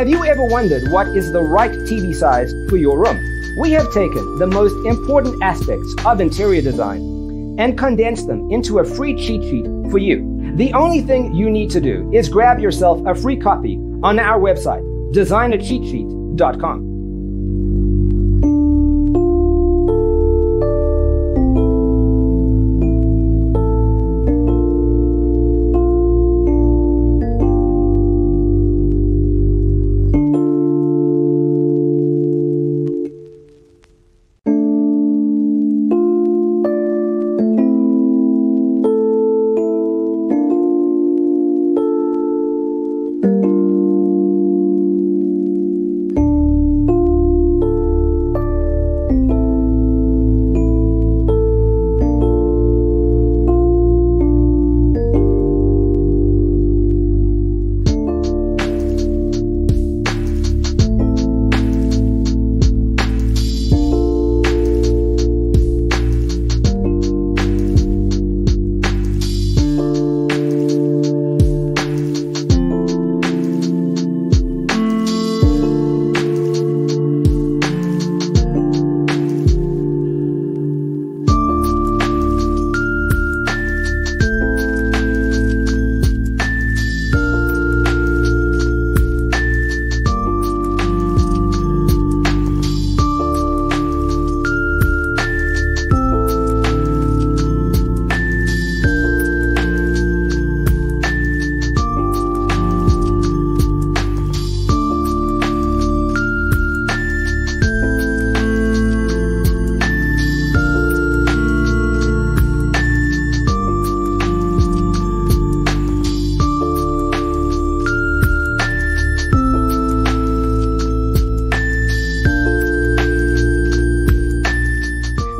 Have you ever wondered what is the right TV size for your room? We have taken the most important aspects of interior design and condensed them into a free cheat sheet for you. The only thing you need to do is grab yourself a free copy on our website, designercheatsheet.com.